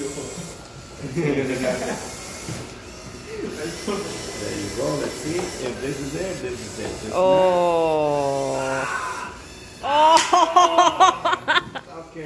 there you go. Let's see if this is it. This is it. This oh.